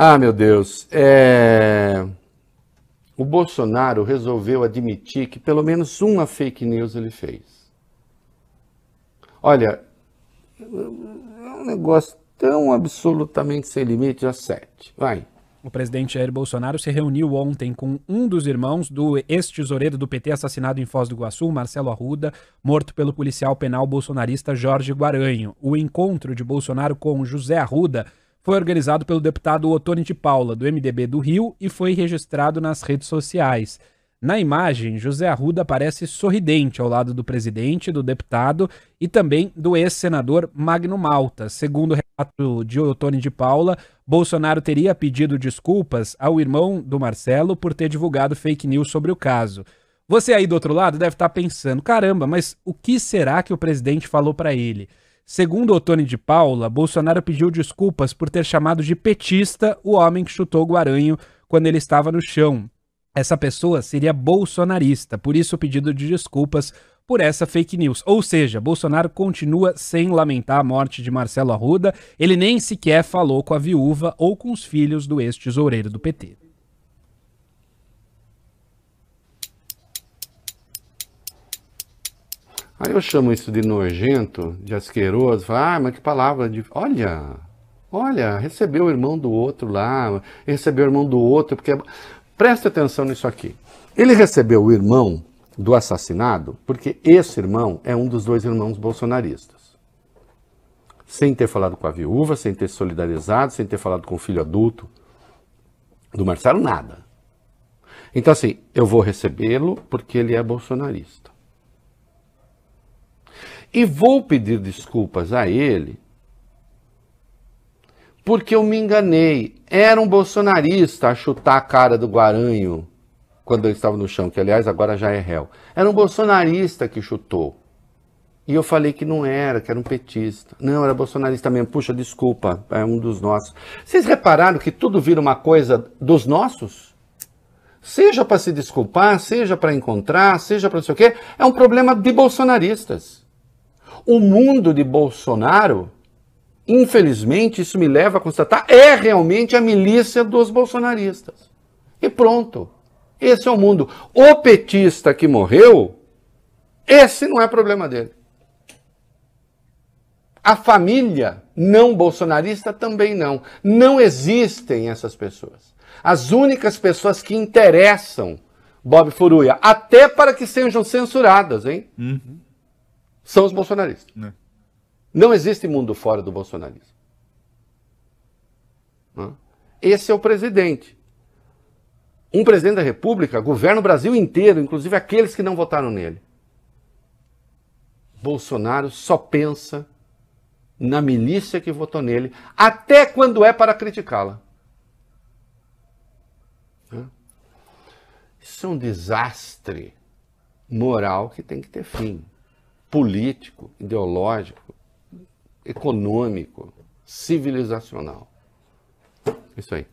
Ah, meu Deus. É... O Bolsonaro resolveu admitir que pelo menos uma fake news ele fez. Olha, é um negócio tão absolutamente sem limite, a sete. Vai. O presidente Jair Bolsonaro se reuniu ontem com um dos irmãos do ex-tesoureiro do PT assassinado em Foz do Iguaçu, Marcelo Arruda, morto pelo policial penal bolsonarista Jorge Guaranho. O encontro de Bolsonaro com José Arruda foi organizado pelo deputado Otônio de Paula, do MDB do Rio, e foi registrado nas redes sociais. Na imagem, José Arruda aparece sorridente ao lado do presidente, do deputado e também do ex-senador Magno Malta. Segundo o relato de Otônio de Paula, Bolsonaro teria pedido desculpas ao irmão do Marcelo por ter divulgado fake news sobre o caso. Você aí do outro lado deve estar pensando: caramba, mas o que será que o presidente falou para ele? Segundo Otônio de Paula, Bolsonaro pediu desculpas por ter chamado de petista o homem que chutou Guaranho quando ele estava no chão. Essa pessoa seria bolsonarista, por isso o pedido de desculpas por essa fake news. Ou seja, Bolsonaro continua sem lamentar a morte de Marcelo Arruda, ele nem sequer falou com a viúva ou com os filhos do ex-tesoureiro do PT. Aí eu chamo isso de nojento, de asqueroso. ah, mas que palavra de. Olha, olha, recebeu o irmão do outro lá, recebeu o irmão do outro, porque. Preste atenção nisso aqui. Ele recebeu o irmão do assassinado porque esse irmão é um dos dois irmãos bolsonaristas. Sem ter falado com a viúva, sem ter solidarizado, sem ter falado com o filho adulto do Marcelo, nada. Então, assim, eu vou recebê-lo porque ele é bolsonarista. E vou pedir desculpas a ele porque eu me enganei. Era um bolsonarista a chutar a cara do Guaranho quando ele estava no chão, que aliás agora já é réu. Era um bolsonarista que chutou. E eu falei que não era, que era um petista. Não, era bolsonarista mesmo. Puxa, desculpa, é um dos nossos. Vocês repararam que tudo vira uma coisa dos nossos? Seja para se desculpar, seja para encontrar, seja para não sei o quê, é um problema de bolsonaristas. O mundo de Bolsonaro, infelizmente, isso me leva a constatar, é realmente a milícia dos bolsonaristas. E pronto. Esse é o mundo. O petista que morreu, esse não é problema dele. A família não bolsonarista também não. Não existem essas pessoas. As únicas pessoas que interessam Bob Furuia, até para que sejam censuradas, hein? Uhum são os bolsonaristas. Não. Né. Não existe mundo fora do bolsonarismo. Esse é o presidente. Um presidente da República governa o Brasil inteiro, inclusive aqueles que não votaram nele. Bolsonaro só pensa na milícia que votou nele, até quando é para criticá-la. Isso é um desastre moral que tem que ter fim político, ideológico, econômico, civilizacional. Isso aí.